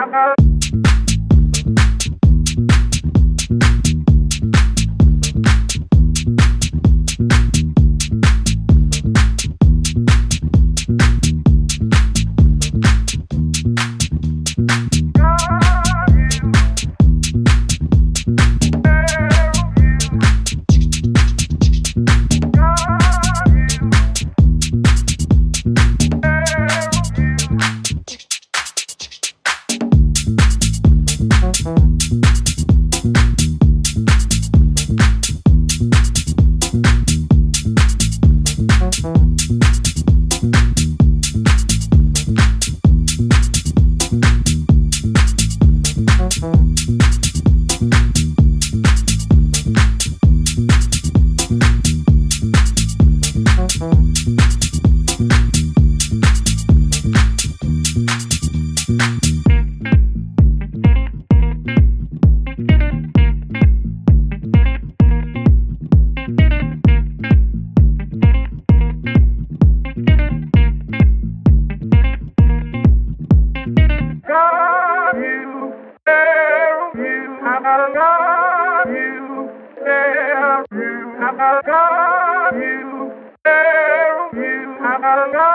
I'm not. gotta go.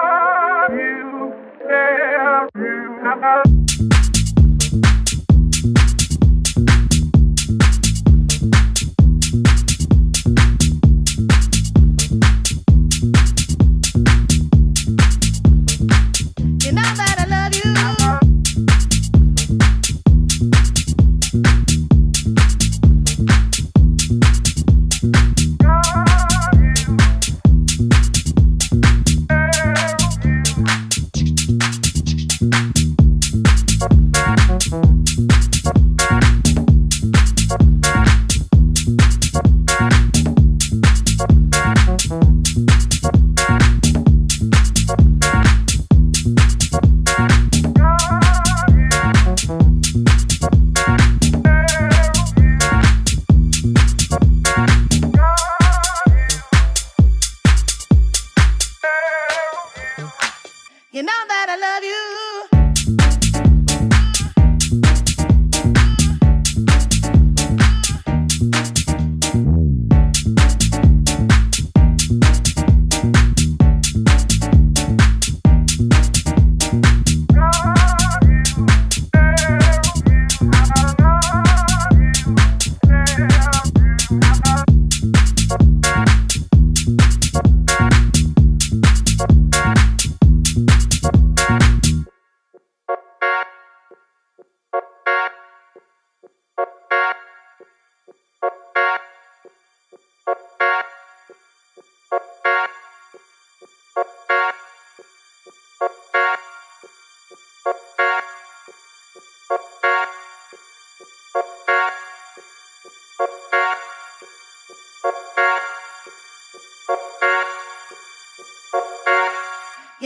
You know that I love you.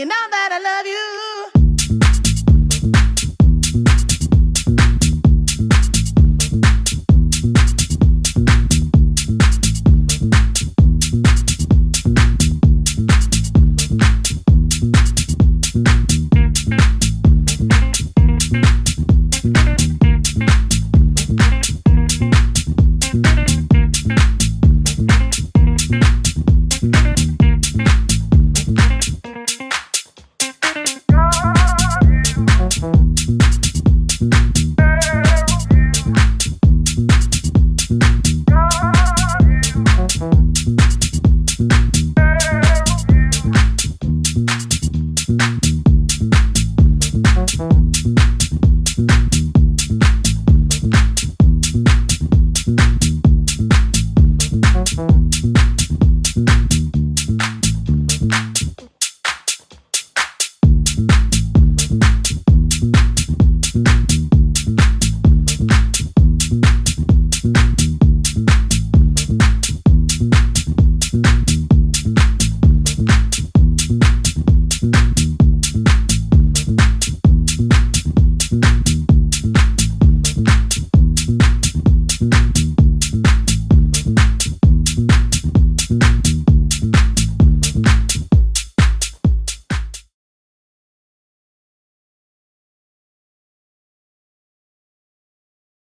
You know that I love you.